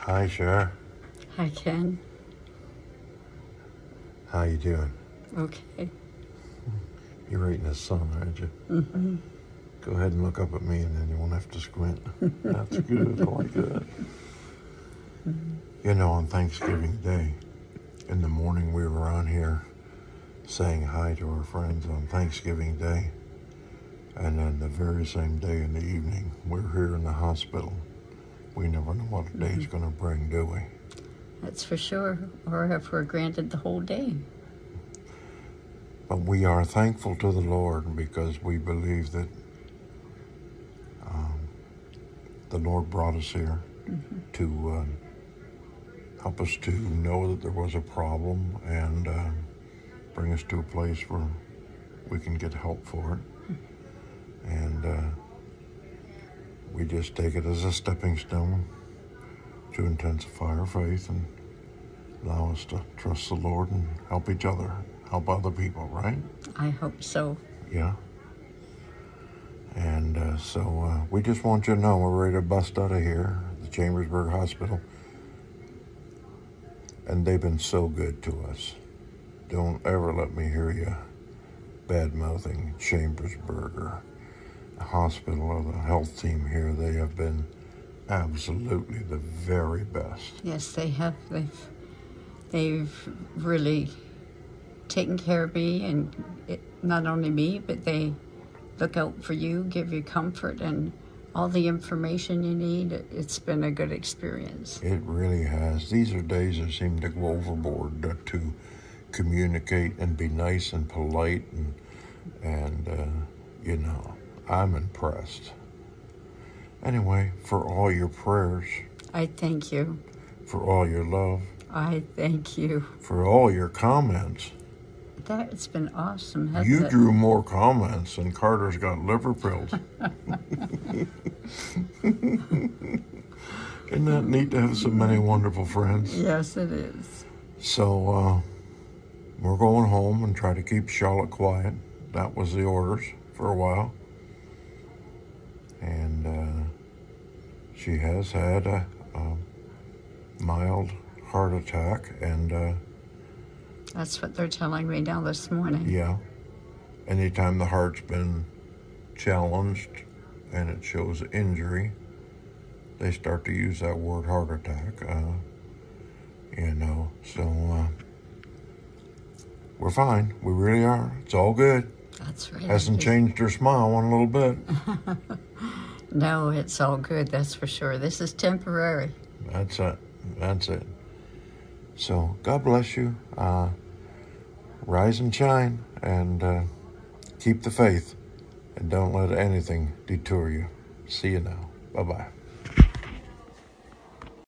Hi, Cher. Hi, Ken. How you doing? Okay. You're reading a song, aren't you? Mm-hmm. Go ahead and look up at me, and then you won't have to squint. That's good. I like that. You know, on Thanksgiving Day, in the morning we were on here saying hi to our friends on Thanksgiving Day. And then the very same day in the evening, we're here in the hospital. We never know what a day's going to bring, do we? That's for sure. Or if we're granted the whole day. But we are thankful to the Lord because we believe that um, the Lord brought us here to um, help us to know that there was a problem and um, bring us to a place where we can get help for it. And uh, we just take it as a stepping stone to intensify our faith and allow us to trust the Lord and help each other, help other people, right? I hope so. Yeah. And uh, so uh, we just want you to know we're ready to bust out of here, the Chambersburg Hospital. And they've been so good to us. Don't ever let me hear you bad mouthing Chambersburg hospital or the health team here. They have been absolutely the very best. Yes, they have. They've, they've really taken care of me, and it, not only me, but they look out for you, give you comfort, and all the information you need. It's been a good experience. It really has. These are days that seem to go overboard to communicate and be nice and polite, and and uh, you know, I'm impressed. Anyway, for all your prayers, I thank you. for all your love, I thank you. for all your comments. That's been awesome, hasn't You it? drew more comments than Carter's got liver pills. Isn't that neat to have so many wonderful friends? Yes, it is. So uh, we're going home and try to keep Charlotte quiet. That was the orders for a while. And uh, she has had a, a mild heart attack. And uh, That's what they're telling me now this morning. yeah, anytime the heart's been challenged and it shows injury, they start to use that word heart attack. Uh, you know, so uh, we're fine. We really are. It's all good. That's right. Hasn't changed her smile one little bit. No, it's all good, that's for sure. This is temporary. That's it. That's it. So God bless you. Uh, rise and shine, and uh, keep the faith, and don't let anything detour you. See you now. Bye bye.